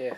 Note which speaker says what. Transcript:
Speaker 1: yeah.